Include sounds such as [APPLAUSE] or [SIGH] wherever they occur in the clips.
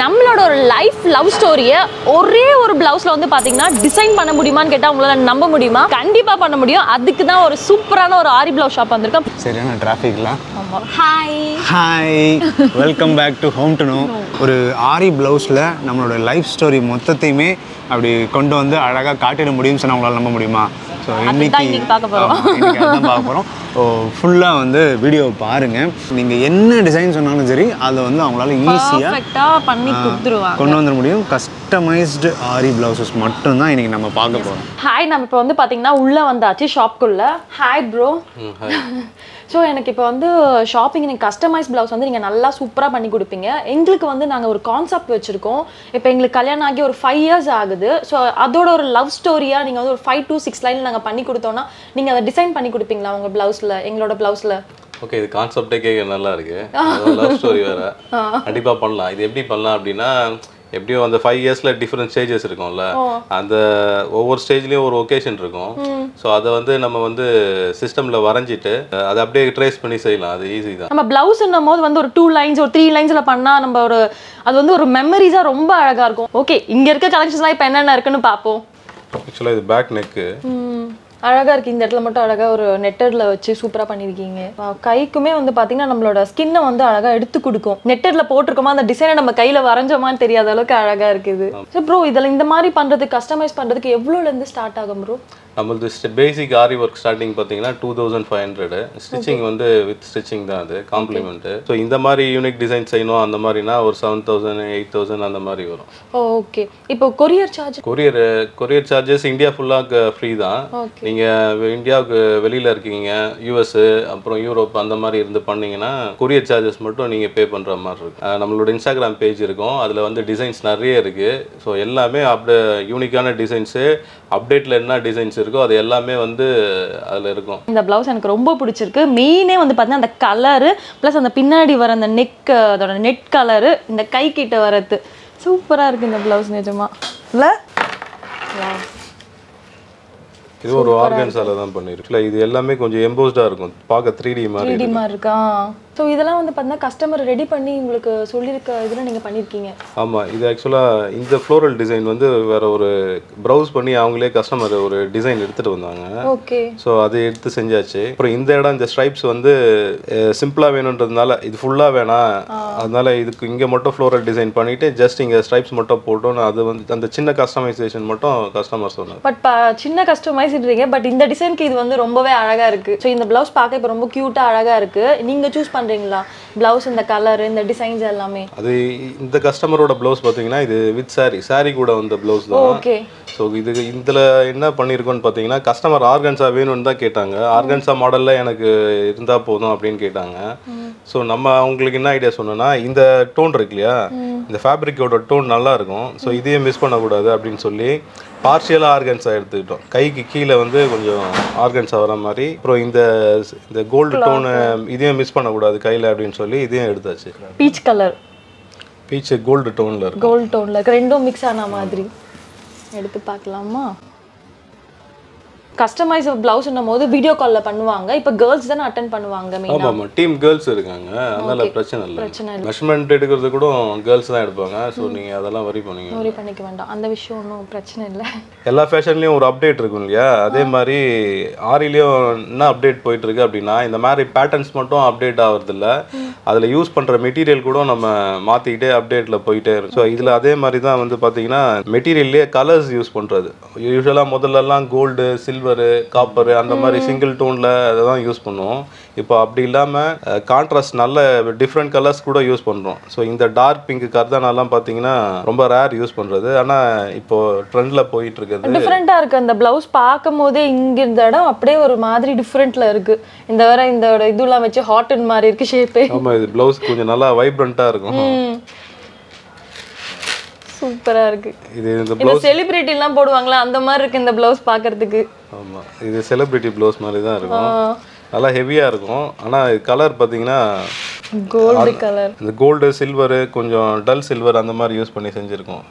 நம்மளோட ஒரு life love ஸ்டோரியை ஒரே ஒரு பிளவுஸ்ல வந்து பாத்தீங்கன்னா டிசைன் பண்ண முடியுமான்னு கேட்டா உங்களால நம்ப முடியுமா? கண்டிப்பா பண்ண முடியும். அதுக்கு தான் ஒரு சூப்பரான ஒரு ஆரி பிளவுஸ் ஷாப் வந்திருக்கோம் சரியான டிராஃபிக்லாம் hi hi welcome back to home to know ஒரு ஆரி ப்ளவுஸில் நம்மளோட லைஃப் ஸ்டோரி மொத்தத்தையுமே அப்படி கொண்டு வந்து அழகாக காட்டிட முடியும்னு சொன்னா உங்களால் நம்ப முடியுமா? ஸோ இன்னைக்கு பார்க்க போறோம். ஆமா, இன்னைக்கு அதான் பார்க்க போகிறோம் ஸோ ஃபுல்லாக வந்து வீடியோ பாருங்கள் நீங்கள் என்ன டிசைன் சொன்னாலும் சரி அதை வந்து அவங்களால ஈஸியாக பண்ணி கொடுத்துருவாங்க. கொண்டு வந்துட முடியும். கஸ்டமைஸ்டு ஆரி ப்ளவுசஸ் மட்டும்தான் இன்னைக்கு நம்ம பார்க்க போகிறோம் ஹாய் நம்ம இப்போ வந்து பாத்தீங்கன்னா உள்ள வந்தாச்சு ஷாப்குள்ள ஹாய் ப்ரோ ஸோ எனக்கு இப்போ வந்து ஷாப்பிங் எனக்கு கஸ்டமைஸ் ப்ளவுஸ் வந்து நீங்கள் நல்லா சூப்பராக பண்ணி கொடுப்பீங்க. எங்களுக்கு வந்து நாங்கள் ஒரு கான்செப்ட் வச்சுருக்கோம். இப்போ எங்களுக்கு கல்யாணம் ஆகி ஒரு ஃபைவ் இயர்ஸ் ஆகுது. ஸோ அதோட ஒரு லவ் ஸ்டோரியாக நீங்கள் வந்து ஒரு ஃபைவ் to சிக்ஸ் லைன் நாங்கள் பண்ணி கொடுத்தோன்னா நீங்கள் அதை டிசைன் பண்ணி கொடுப்பீங்களா உங்கள் ப்ளவுஸில் எங்களோட ப்ளவுஸில் ஓகே இது கான்செப்டே கேட்க நல்லா இருக்கு. [LAUGHS] லவ் ஸ்டோரி வேற. கண்டிப்பா பண்ணலாம். இது எப்படி பண்ணலாம் அப்படின்னா எப்படியும் அந்த ஃபைவ் இயர்ஸ்ல டிஃப்ரெண்ட் ஸ்டேஜஸ் இருக்கும்ல. அந்த ஒவ்வொரு ஸ்டேஜ்லயும் ஒரு ஒகேஷன் இருக்கும். ஸோ அதை வந்து நம்ம வந்து சிஸ்டம்ல வரைஞ்சிட்டு அதை அப்படியே ட்ரேஸ் பண்ணி செய்யலாம். அது ஈஸி தான். நம்ம ப்ளவுஸ்ன்னும் போது வந்து ஒரு டூ லைன்ஸ் ஒரு த்ரீ லைன்ஸில் பண்ணால் நம்ம ஒரு அது வந்து ஒரு மெமரிஸாக ரொம்ப அழகாக இருக்கும். ஓகே இங்கே இருக்க கலெக்ஷன்ஸ்லாம் இப்போ என்னென்ன இருக்குன்னு பார்ப்போம். ஆக்சுவலாக இது பேக் நெக்கு ம், அழகா இருக்கு. இந்த இடத்துல மட்டும் அழகா ஒரு நெட்டர்ல வச்சு சூப்பரா பண்ணிருக்கீங்க. ஆ, கைக்குமே வந்து பாத்தீங்கன்னா நம்மளோட ஸ்கின்னை வந்து அழகா எடுத்து கொடுக்கும். நெட்டர்ல போட்டிருக்கோமா? அந்த டிசைனை நம்ம கையில வரைஞ்சோமான்னு தெரியாத அளவுக்கு அழகா இருக்குது. ப்ரோ இதுல இந்த மாதிரி பண்றதுக்கு கஸ்டமைஸ் பண்றதுக்கு எவ்வளோல இருந்து ஸ்டார்ட் ஆகும் ப்ரோ நம்மளது பேசிக் ஆரி ஒர்க் ஸ்டார்டிங் பார்த்தீங்கன்னா two thousand five hundred stitching வந்து வித் ஸ்டிச்சிங் தான் அது காம்ப்ளிமெண்ட்டு ஸோ இந்த மாதிரி யூனிக் டிசைன் செய்யணும் அந்த மாதிரினா ஒரு செவன் தௌசண்ட் எயிட் தௌசண்ட் அந்த மாதிரி வரும். ஓகே இப்போ courier charge courier courier charges India ஃபுல்லாக ஃப்ரீ தான். நீங்கள் இந்தியாவுக்கு வெளியில் இருக்கீங்க யூஎஸ் அப்புறம் யூரோப் அந்த மாதிரி இருந்து பண்ணீங்கன்னா கொரியர் சார்ஜஸ் மட்டும் நீங்கள் பே பண்ணுற மாதிரி இருக்கும். நம்மளோட இன்ஸ்டாகிராம் பேஜ் இருக்கும். அதில் வந்து டிசைன்ஸ் நிறைய இருக்குது ஸோ எல்லாமே அப்டே யூனிக்கான டிசைன்ஸு அப்டேட்டில் என்ன டிசைன்ஸ் இருக்கோ அது எல்லாமே வந்து அதில் இருக்கும். இந்த பிளவுஸ் எனக்கு ரொம்ப பிடிச்சிருக்கு. மெயினே வந்து பார்த்தீங்கன்னா அந்த கலரு ப்ளஸ் அந்த பின்னாடி வர அந்த நெக் அதோட நெட் கலரு இந்த கை கிட்ட வரது. சூப்பரா இருக்கு இந்த பிளவுஸ் நிஜமா. இல்ல? இது ஒரு ஆர்கன்ஸால தான் பண்ணிருக்கு. இல்லை இது எல்லாமே கொஞ்சம் எம்போஸ்டாக இருக்கும். பார்க்க த்ரீ டி மாதிரி த்ரீ மாதிரி இருக்கா? ஸோ இதெல்லாம் வந்து பார்த்தீங்கன்னா கஸ்டமர் ரெடி பண்ணி உங்களுக்கு சொல்லியிருக்க இதில் நீங்கள் பண்ணியிருக்கீங்க ஆமாம் இது ஆக்சுவலாக இந்த ஃப்ளோரல் டிசைன் வந்து வேற ஒரு ப்ரௌஸ் பண்ணி அவங்களே கஸ்டமர் ஒரு டிசைன் எடுத்துகிட்டு வந்தாங்க. ஓகே ஸோ அது எடுத்து செஞ்சாச்சு. அப்புறம் இந்த இடம் இந்த ஸ்ட்ரைப்ஸ் வந்து சிம்பிளாக வேணுன்றதுனால இது ஃபுல்லாக வேணாம் அதனால இதுக்கு இங்கே மட்டும் ஃப்ளோரல் டிசைன் பண்ணிட்டு ஜஸ்ட் இங்கே ஸ்ட்ரைப்ஸ் மட்டும் போட்டோன்னு அது வந்து அந்த சின்ன கஸ்டமைசேஷன் மட்டும் கஸ்டமர் சொன்னார் பட் சின்ன கஸ்டமைஸ்ன்றீங்க பட் இந்த டிசைனுக்கு இது வந்து ரொம்பவே அழகா இருக்கு. ஸோ இந்த பிளவுஸ் பார்க்க இப்போ ரொம்ப க்யூட்டாக அழகா இருக்கு. நீங்க சூஸ் பண்றீங்களா? பிளவுஸ் இந்த கலர் இந்த டிசைன்ஸ் எல்லாமே? அது இந்த கஸ்டமரோட ப்ளவுஸ் பார்த்தீங்கன்னா இது வித் saree. Saree கூட வந்த ப்ளவுஸ் தான். ஓகே ஸோ இது இதில் என்ன பண்ணியிருக்கோன்னு பார்த்தீங்கன்னா கஸ்டமர் ஆர்கன்ஸா வேணும்னு தான் கேட்டாங்க. ஆர்கன்ஸா மாடலில் எனக்கு இருந்தால் போதும் அப்படின்னு கேட்டாங்க. ஸோ நம்ம அவங்களுக்கு என்ன ஐடியா சொன்னோன்னா இந்த டோன் இருக்கு இல்லையா? இந்த ஃபேப்ரிக்கோட டோன் நல்லா இருக்கும். ஸோ இதையே மிஸ் பண்ணக்கூடாது அப்படின்னு சொல்லி பார்ஷியலாக ஆர்கன்ஸா எடுத்துக்கிட்டோம். கைக்கு கீழே வந்து கொஞ்சம் ஆர்கன்ஸா வர மாதிரி. அப்புறம் இந்த இந்த கோல்டு டோனு இதையும் மிஸ் பண்ணக்கூடாது கையில் அப்படின்னு சொல்லி இதையும் எடுத்தாச்சு. பீச் கலர் பீச்சு கோல்டு டோனில் இருக்கும். கோல்ட் டோன்ல இருக்கு ரெண்டும் மிக்ஸ் ஆன மாதிரி. எடுத்து பார்க்கலாமா? கஸ்டமைஸ் பிளவுஸ்ன்னும் போது வீடியோ கால்ல பண்ணுவாங்க. இப்போ கேர்ள்ஸ் தானே அட்டன் பண்ணுவாங்க ஆமா ஆமா. டீம் கேர்ள்ஸ் இருக்காங்க. அதனால பிரச்சனை இல்லை. பிரச்சனை இல்லை. மெஷர்மெண்ட் எடுக்கிறது கூட கேர்ள்ஸ் தான் எடுப்பாங்க. ஸோ நீங்க அதெல்லாம் வரி பண்ணீங்க worry பண்ணிக்க வேண்டாம். அந்த விஷயம் ஒன்றும் பிரச்சனை இல்லை. எல்லா ஃபேஷன்லயும் ஒரு அப்டேட் இருக்கும் இல்லையா? அதே மாதிரி ஆரிலையும் என்ன அப்டேட் போயிட்டு இருக்கு அப்படின்னா இந்த மாதிரி பேட்டர்ன்ஸ் மட்டும் அப்டேட் ஆகுறது இல்ல அதுல யூஸ் பண்ற மெட்டீரியல் கூட நம்ம மாத்திக்கிட்டே அப்டேட்ல போயிட்டே இருக்கும். ஸோ இதுல அதே மாதிரி தான் வந்து பாத்தீங்கன்னா மெட்டீரியல்லே கலர்ஸ் யூஸ் பண்றது. யூஸ்வலா முதல்ல எல்லாம் கோல்டு சில்வரு காப்பர் அந்த மாதிரி சிங்கிள் டோன்ல அதை தான் யூஸ் பண்ணுவோம். இப்போ அப்படி இல்லாம கான்ட்ராஸ்ட் நல்ல டிஃப்ரெண்ட் கலர்ஸ் கூட யூஸ் பண்றோம். ஸோ இந்த டார்க் பிங்க் கர்தானாலாம் பாத்தீங்கன்னா ரொம்ப ரேர் யூஸ் பண்றது. ஆனா இப்போ ட்ரெண்ட்ல போயிட்டு இருக்கிறது டிஃப்ரெண்ட்டாக இருக்கு. அந்த பிளவுஸ் பார்க்கும் போதே இங்க இந்த இடம் அப்படியே ஒரு மாதிரி டிஃப்ரெண்ட்ல இருக்கு. இந்த வேற இந்த இதெல்லாம் வச்சு ஹாட்டன் மாதிரி இருக்கு ஷேப்பே ஆமா இது ப்ளவுஸ் கொஞ்சம் நல்லா வைப்ரண்டா இருக்கும். சூப்பரா இருக்கு. இது இந்த செலிபிரிட்டி எல்லாம் போடுவாங்களா அந்த மாதிரி இருக்கு இந்த பிளவுஸ் பார்க்கிறதுக்கு. ஆமா. இது செலிபிரிட்டி ப்ளவுஸ் மாதிரி தான் இருக்கும் நல்லா ஹெவியா இருக்கும். ஆனா கலர் பாத்தீங்கன்னா கோல்டு கலர் இந்த கோல்டு சில்வரு கொஞ்சம் டல் சில்வர் அந்த மாதிரி யூஸ் பண்ணி செஞ்சிருக்கோம்.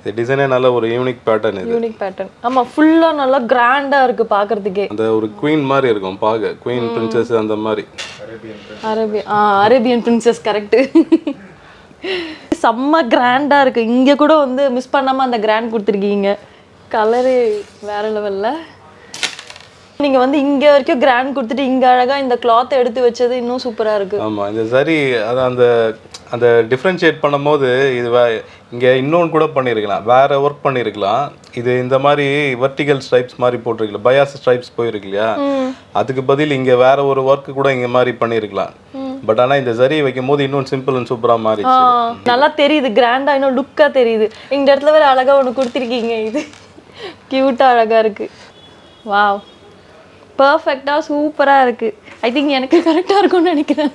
இது டிசைனே நல்ல ஒரு யூனிக் பேட்டர்ன் இது. யூனிக் பேட்டர்ன் ஆமா ஃபுல்லா நல்லா கிராண்டா இருக்கு பார்க்கிறதுக்கே அந்த ஒரு குயின் மாதிரி இருக்கும் பார்க்க குயின் பிரின்சஸ் அந்த மாதிரி. Arabian ah Arabian princess correct செம்ம கிராண்டா இருக்கு. இங்க கூட வந்து மிஸ் பண்ணாம அந்த கிராண்ட் கொடுத்துருக்கீங்க. கலரு வேற லெவல்ல நீங்க வந்து இங்க வரைக்கும் கிராண்ட் கொடுத்துட்டு இங்க அழகா இந்த கிளாத் எடுத்து வச்சது இன்னும் சூப்பரா இருக்கு. ஆமா இந்த சரி அது அந்த அந்த டிஃப்ரென்ஷியேட் பண்ணும்போது இது வே இங்கே இன்னொன்று கூட பண்ணியிருக்கலாம் வேற ஒர்க் பண்ணியிருக்கலாம் இது இந்த மாதிரி வெர்டிகல் ஸ்ட்ரைப்ஸ் மாதிரி போட்டிருக்கலாம் பயாஸ் ஸ்ட்ரைப்ஸ் போயிருக்கு இல்லையா? அதுக்கு பதில் இங்கே வேற ஒரு ஒர்க் கூட இங்கே மாதிரி பண்ணியிருக்கலாம் பட் ஆனா இந்த சரி வைக்கும் போது இன்னும் சிம்பிள் அண்ட் சூப்பராக மாறிச்சு ஆ, நல்லா தெரியுது கிராண்டா இன்னும் லுக்கா தெரியுது. இந்த இடத்துல வேற அழகா ஒண்ணு கொடுத்துருக்கீங்க இது. [LAUGHS] கியூட்டா அழகா இருக்கு. வாவ் பர்ஃபெக்டா சூப்பரா இருக்கு. ஐ திங்க் எனக்கு கரெக்டா இருக்கும்னு நினைக்கிறேன்.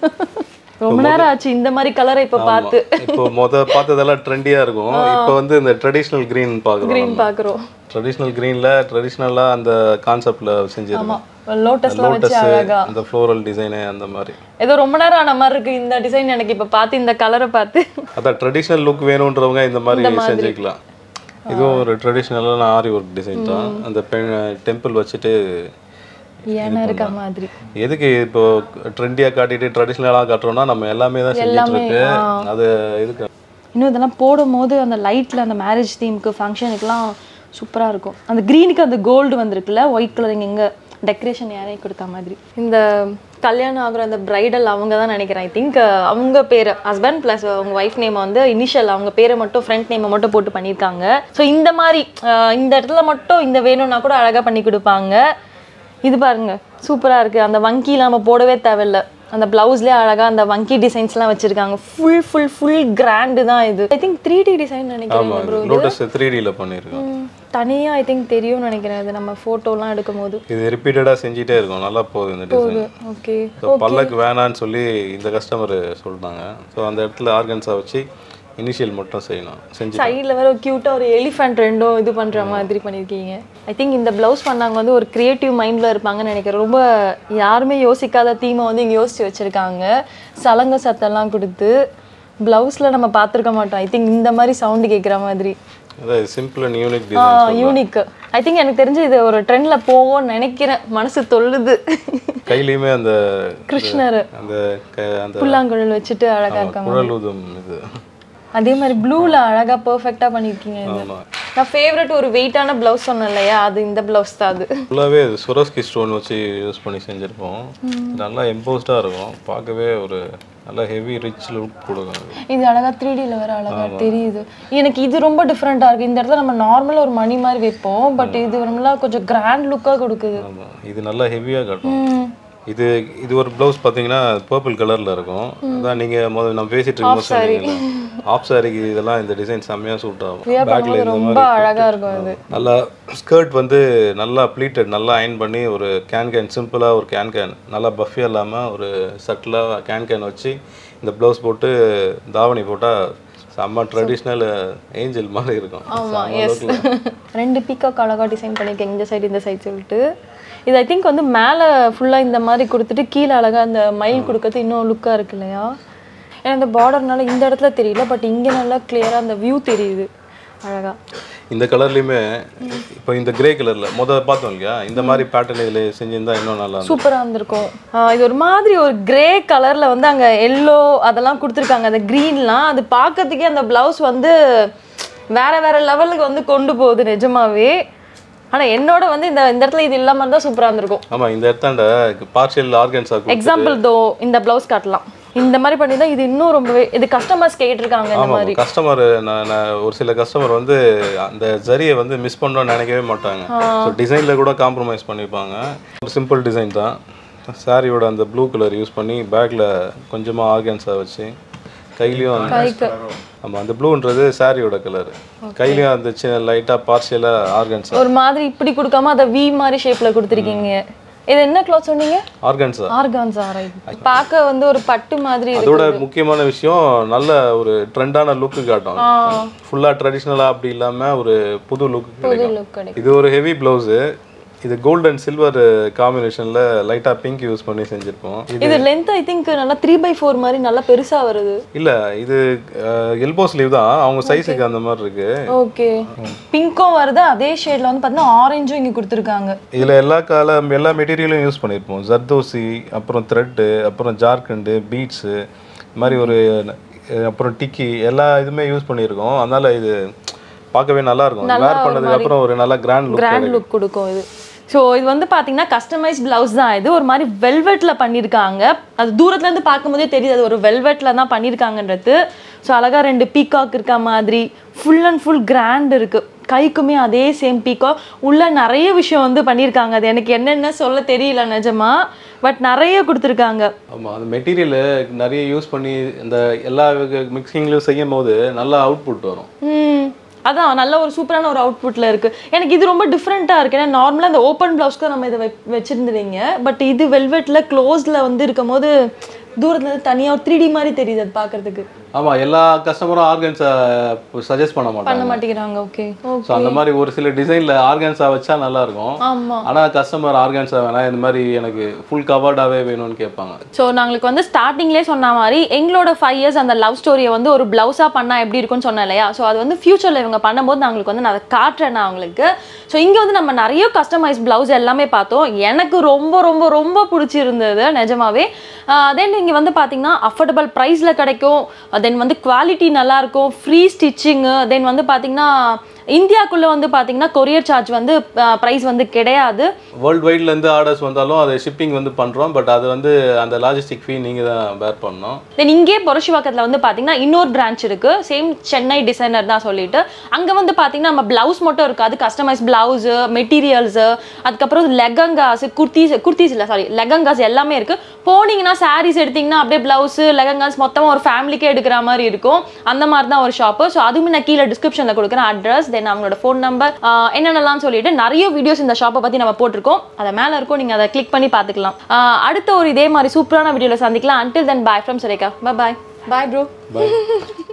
ரொம்ப நேரம் ஆச்சு இந்த மாதிரி கலரை இப்ப பார்த்து. இப்போ மொத பார்த்ததெல்லாம் ட்ரெண்டியாக இருக்கும். இப்போ வந்து இந்த ட்ரெடிஷ்னல் க்ரீன் பார்க்குறோம் கிரீன் பாக்குறோம் ட்ரெடிஷ்னல் க்ரீனில் ட்ரெடிஷ்னலாக அந்த கான்செப்டில் செஞ்சிருக்கோம் லோட்டஸ்லாம் வச்சு அழகா. அந்த ஃப்ளோரல் டிசைனு அந்த மாதிரி. ஏதோ ரொம்ப நேரம் ஆன மாதிரி இருக்கு. இந்த டிசைன் எனக்கு இப்ப பார்த்து இந்த கலரை பார்த்து. அதான் ட்ரெடிஷ்னல் லுக் வேணுன்றவங்க இந்த மாதிரி செஞ்சுக்கலாம். இதுவும் ஒரு ட்ரெடிஷ்னலான ஆரி ஒர்க் டிசைன் தான். அந்த டெம்பிள் வச்சுட்டு ஏன்னா இருக்க மாதிரி. எதுக்கு இப்போ ட்ரெண்டியாக காட்டிட்டு ட்ரெடிஷ்னலாக காட்டுறோம்னா நம்ம எல்லாமே தான் செஞ்சுட்டு இருக்கு. அது இதுக்கு இன்னும் இதெல்லாம் போடும்போது அந்த லைட்ல அந்த மேரேஜ் தீமுக்கு ஃபங்க்ஷனுக்குலாம் சூப்பரா இருக்கும். அந்த க்ரீனுக்கு அந்த கோல்டு வந்திருக்குல்ல ஒயிட் கலர் இங்க இங்க டெக்கரேஷன் யாரே கொடுத்த மாதிரி. இந்த கல்யாணம் ஆகுற அந்த பிரைடல் அவங்க தான் நினைக்கிறேன். ஐ திங்க் அவங்க பேர் ஹஸ்பண்ட் ப்ளஸ் அவங்க ஒய்ஃப் நேம் வந்து இனிஷியல் அவங்க பேரை மட்டும் ஃப்ரண்ட் நேமை மட்டும் போட்டு பண்ணியிருக்காங்க. ஸோ இந்த மாதிரி இந்த இடத்துல மட்டும் இந்த வேணும்னா கூட அழகா பண்ணி கொடுப்பாங்க. இது பாருங்க சூப்பரா இருக்கு. அந்த வங்கிலாம் நம்ம போடவே தேவையில்ல. அந்த பிளவுஸ்லேயே அழகா அந்த வங்கி டிசைன்ஸ்லாம் வச்சிருக்காங்க. ஃபுல் ஃபுல் ஃபுல் கிராண்டு தான் இது. I think three D design நினைக்கிறேன் லோட்டஸ் த்ரீ டியில் பண்ணியிருக்கோம் ம், தனியா ஐ திங்க் தெரியும்னு நினைக்கிறேன் இது நம்ம ஃபோட்டோலாம் எடுக்கும் போது இது ரிப்பீட்டடாக செஞ்சிட்டே இருக்கும். நல்லா போகுது இந்த டிசைன் ஓகே பல்லக்கு வேணான்னு சொல்லி இந்த கஸ்டமர் சொல்லிட்டாங்க ஸோ அந்த இடத்துல ஆர்கன்ஸா வச்சு இனிஷியல் மட்டும் செய்யணும். செஞ்சு சைடில் வேற க்யூட்டாக ஒரு எலிஃபென்ட் ரெண்டும் இது பண்ணுற மாதிரி பண்ணியிருக்கீங்க ஐ திங்க் இந்த ப்ளவுஸ் பண்ணாங்க வந்து ஒரு க்ரியேட்டிவ் மைண்டில் இருப்பாங்கன்னு நினைக்கிறேன். ரொம்ப யாருமே யோசிக்காத தீமை வந்து இங்கே யோசிச்சு வச்சுருக்காங்க. சலங்க சத்தெல்லாம் கொடுத்து ப்ளவுஸில் நம்ம பார்த்துருக்க மாட்டோம். ஐ திங்க் இந்த மாதிரி சவுண்டு கேட்குற மாதிரி. Simple and unique unique I think எனக்கு தெரிஞ்சு இது ஒரு ட்ரெண்டில் போகும்னு நினைக்கிறேன். மனசு தொல்லுது. கையிலையுமே அந்த கிருஷ்ணர் அந்த புல்லாங்குழல் வச்சுட்டு அழகா இருக்காங்க குழல் இது. அதே மாதிரி ப்ளூவில் அழகா பர்ஃபெக்டாக பண்ணியிருக்கீங்க நான் ஃபேவரட் ஒரு வெயிட்டான ப்ளவுஸ் சொன்னேன் இல்லையா? அது இந்த ப்ளவுஸ் தான் அது. ஃபுல்லாகவே சுரஸ்கி ஸ்டோன் வச்சு யூஸ் பண்ணி செஞ்சுருப்போம். நல்லா எம்போஸ்டாக இருக்கும். பார்க்கவே ஒரு நல்ல ஹெவி ரிச் லுக் கொடுக்கும் அது. இது அழகா த்ரீ டியில் வேற அழகா தெரியுது. எனக்கு இது ரொம்ப டிஃப்ரெண்ட்டாக இருக்கு. இந்த இடத்துல நம்ம நார்மலாக ஒரு மணி மாதிரி வைப்போம். பட் இது நல்லா கொஞ்சம் கிராண்ட் லுக்காக கொடுக்குது. இது நல்லா ஹெவியாக காட்டும். இது இது ஒரு ப்ளவுஸ் பார்த்தீங்கன்னா பர்பிள் கலரில் இருக்கும். அதான் நீங்கள் முதல்ல நம்ம பேசிட்டு இருக்கும்போது சொன்னீங்கல்ல. ஆஃப் சாரிக்கு இதெல்லாம் இந்த டிசைன் செம்மையாக சூட் ஆகும். பேக்கில் இந்த மாதிரி இருக்கும் நல்லா ஸ்கர்ட் வந்து நல்லா ப்ளீட்டட் நல்லா அயன் பண்ணி ஒரு கேன் கேன் சிம்பிளாக ஒரு கேன் கேன் நல்லா பஃபியாக இல்லாமல் ஒரு சட்டிலாக கேன் கேன் வச்சு இந்த ப்ளவுஸ் போட்டு தாவணி போட்டால் செம்ம ட்ரெடிஷ்னல் ஏஞ்சல் மாதிரி இருக்கும். ஆமா எஸ் ரெண்டு பீக்காக் அழகா டிசைன் பண்ணியிருக்கேன். இந்த சைடு இந்த சைடு சொல்லிட்டு. இது ஐ திங்க் வந்து மேலே ஃபுல்லாக இந்த மாதிரி கொடுத்துட்டு கீழே அழகா அந்த மயில் கொடுக்கறது இன்னும் லுக்காக இருக்கு இல்லையா? ஏன்னா இந்த பார்டர்னால இந்த இடத்துல தெரியல பட் இங்கே நல்லா கிளியராக அந்த வியூ தெரியுது. அழகா. இந்த கலர்லையுமே இப்போ இந்த கிரே கலரில் முதல்ல பார்த்தோம் இல்லையா? இந்த மாதிரி பேட்டர்ன் இதில் செஞ்சிருந்தா இன்னும் நல்லா சூப்பராக இருந்திருக்கும். இது ஒரு மாதிரி ஒரு கிரே கலரில் வந்து அங்கே எல்லோ அதெல்லாம் கொடுத்துருக்காங்க. அந்த க்ரீன்லாம் அது பார்க்கறதுக்கே அந்த ப்ளவுஸ் வந்து வேற வேற லெவலுக்கு வந்து கொண்டு போகுது நிஜமாவே. ஆனால் என்னோட வந்து இந்த இந்த இடத்துல இது இல்லாமல் இருந்தால் சூப்பராக இருந்திருக்கும். ஆமாம் இந்த இடத்தாண்ட பார்ஷியல் ஆர்கன்ஸ் எக்ஸாம்பிள் தோ இந்த ப்ளவுஸ் காட்டலாம். இந்த மாதிரி பண்ணி தான் இது இன்னும் ரொம்பவே இது கஸ்டமர்ஸ் கேட்டிருக்காங்க இந்த மாதிரி. கஸ்டமர் நான் ஒரு சில கஸ்டமர் வந்து அந்த ஜரியை வந்து மிஸ் பண்ணணும்னு நினைக்கவே மாட்டாங்க. ஸோ டிசைனில் கூட காம்ப்ரமைஸ் பண்ணிப்பாங்க. ஒரு சிம்பிள் டிசைன் தான். சாரியோட அந்த ப்ளூ கலர் யூஸ் பண்ணி பேக்கில் கொஞ்சமாக ஆர்கன்ஸாக வச்சு கையிலையும் ஆமாம் அந்த ப்ளூன்றது சாரியோட கலர் கையிலையும் அந்த சின்ன லைட்டாக பார்ஷியலாக ஆர்கன்ஸா ஒரு மாதிரி இப்படி கொடுக்காம அதை வி மாதிரி ஷேப்பில் கொடுத்துருக்கீங்க. இது என்ன கிளாத் சொன்னீங்க? ஆர்கன்ஸா ஆர்கான்ஸா ரைட் பார்க்க வந்து ஒரு பட்டு மாதிரி இருக்கு அதோட முக்கியமான விஷயம் நல்ல ஒரு ட்ரெண்டான லுக்கு காட்டும். ஃபுல்லாக ட்ரெடிஷ்னலாக அப்படி இல்லாமல் ஒரு புது லுக் லுக் கிடைக்கும். இது ஒரு ஹெவி ப்ளவுஸு இது கோல்ட் அண்ட் சில்வர் காம்பினேஷனில் லைட்டாக பிங்க் யூஸ் பண்ணி செஞ்சுருப்போம். இது லென்த் ஐ திங்க் நல்லா த்ரீ பை ஃபோர் மாதிரி நல்லா பெருசா வருது. இல்லை இது எல்போ ஸ்லீவ் தான். அவங்க சைஸுக்கு அந்த மாதிரி இருக்கு. ஓகே பிங்க்கும் வருது அதே ஷேட்ல வந்து பார்த்தீங்கன்னா ஆரஞ்சும் இங்க கொடுத்துருக்காங்க. இதில் எல்லா கால எல்லா மெட்டீரியலும் யூஸ் பண்ணியிருப்போம் ஜர்தோசி அப்புறம் த்ரெட்டு அப்புறம் ஜார்க்கண்டு பீட்ஸு இது மாதிரி ஒரு அப்புறம் டிக்கி எல்லா இதுமே யூஸ் பண்ணியிருக்கோம். அதனால இது பார்க்கவே நல்லா இருக்கும். வேர் பண்ணதுக்கு அப்புறம் ஒரு நல்ல கிராண்ட் லுக் கிராண்ட் லுக் கொடுக்கும் இது. ஸோ இது வந்து பார்த்தீங்கன்னா கஸ்டமைஸ் பிளவுஸ் தான் இது. ஒரு மாதிரி வெல்வெட்டில் பண்ணியிருக்காங்க அது தூரத்துலேருந்து பார்க்கும்போதே தெரியுது அது ஒரு வெல்வெட்டில் தான் பண்ணியிருக்காங்கன்றது ஸோ அழகாக ரெண்டு பீகாக் இருக்க மாதிரி. ஃபுல் அண்ட் ஃபுல் கிராண்ட் இருக்குது கைக்குமே அதே சேம் பீகாக் உள்ள நிறைய விஷயம் வந்து பண்ணியிருக்காங்க அது எனக்கு என்னென்ன சொல்ல தெரியல நிஜமா. பட் நிறைய கொடுத்துருக்காங்க. ஆமாம் அந்த மெட்டீரியல் நிறைய யூஸ் பண்ணி இந்த எல்லா மிக்சிங்லையும் செய்யும் போது நல்லா அவுட்புட் வரும். அதான் நல்ல ஒரு சூப்பரான ஒரு அவுட்புட்டில் இருக்குது எனக்கு இது ரொம்ப டிஃப்ரெண்ட்டாக இருக்குது ஏன்னா நார்மலாக இந்த ஓப்பன் ப்ளவுஸ்க்கு நம்ம இதை வெ- வச்சிருந்துருவீங்க பட் இது வெல்வெட்டில் க்ளோஸில் வந்து இருக்கும் போது இருந்து தனியாக ஒரு த்ரீ டி மாதிரி தெரியுது அது பார்க்கறதுக்கு. ஆமாம் எல்லா கஸ்டமரும் ஆர்கன்ஸை சஜஸ்ட் பண்ண பண்ண மாட்டாங்க மாட்டேங்கிறாங்க ஓகே ஸோ அந்த மாதிரி ஒரு சில டிசைனில் ஆர்கன்ஸா வச்சா நல்லா இருக்கும் ஆனால் கஸ்டமர் ஆர்கன்ஸா வேணாம் இந்த மாதிரி எனக்கு ஃபுல் கவர்டாகவே வேணும்னு கேட்பாங்க. ஸோ நாங்களுக்கு வந்து ஸ்டார்டிங்லேயே சொன்ன மாதிரி எங்களோட ஃபைவ் இயர்ஸ் அந்த லவ் ஸ்டோரியை வந்து ஒரு ப்ளவுஸாக பண்ணால் எப்படி இருக்கும்னு சொன்னேன் இல்லையா? ஸோ அது வந்து ஃபியூச்சரில் இவங்க பண்ணும்போது நான் உங்களுக்கு வந்து நான் அதை காட்டுறேன் நான் அவங்களுக்கு ஸோ இங்கே வந்து நம்ம நிறைய கஸ்டமைஸ் ப்ளவுஸ் எல்லாமே பார்த்தோம். எனக்கு ரொம்ப ரொம்ப ரொம்ப பிடிச்சிருந்தது நிஜமாவே. தென் இங்கே வந்து பார்த்தீங்கன்னா அஃபோர்டபுள் ப்ரைஸில் கிடைக்கும். தென் வந்து குவாலிட்டி நல்லாயிருக்கும் ஃப்ரீ ஸ்டிச்சிங்கு தென் வந்து பார்த்திங்கன்னா இந்தியாக்குள்ளே வந்து பார்த்தீங்கன்னா கொரியர் சார்ஜ் வந்து ப்ரைஸ் வந்து கிடையாது. வேர்ல்டு வைட்லேருந்து ஆர்டர்ஸ் வந்தாலும் அது ஷிப்பிங் வந்து பண்ணுறோம் பட் அது வந்து அந்த லாஜிஸ்டிக் ஃபீ நீங்கள் தான் பேர் பண்ணணும். தென் இங்கே பொருஷிவாக்கத்தில் வந்து பார்த்தீங்கன்னா இன்னொரு பிரான்ச் இருக்கு. சேம் சென்னை டிசைனர் தான் சொல்லிட்டு. அங்கே வந்து பார்த்தீங்கன்னா நம்ம பிளவுஸ் மட்டும் இருக்காது. கஸ்டமைஸ் பிளவுஸு மெட்டீரியல்ஸு அதுக்கப்புறம் லெகங்காஸ் குர்த்திஸ் குர்த்திஸ் இல்லை சாரி லெகங்காஸ் எல்லாமே இருக்கு. போனீங்கன்னா சாரீஸ் எடுத்தீங்கன்னா அப்படியே பிளவுஸ் லெகங்காஸ் மொத்தமாக ஒரு ஃபேமிலிக்கே எடுக்கிற மாதிரி இருக்கும். அந்த மாதிரி தான் ஒரு ஷாப்பு ஸோ அதுவுமே நான் கீழே டிஸ்கிரிப்ஷனில் கொடுக்குறேன். அட்ரஸ் தென் அவங்களோட ஃபோன் நம்பர் என்னென்னலாம் சொல்லிட்டு நிறைய வீடியோஸ் இந்த ஷாப்பை பற்றி நம்ம போட்டிருக்கோம். அதை மேலே இருக்கும் நீங்கள் அதை கிளிக் பண்ணி பார்த்துக்கலாம். அடுத்த ஒரு இதே மாதிரி சூப்பரான வீடியோவில் சந்திக்கலாம். Until then bye from Surekha bye bye bye bro. Bye [LAUGHS]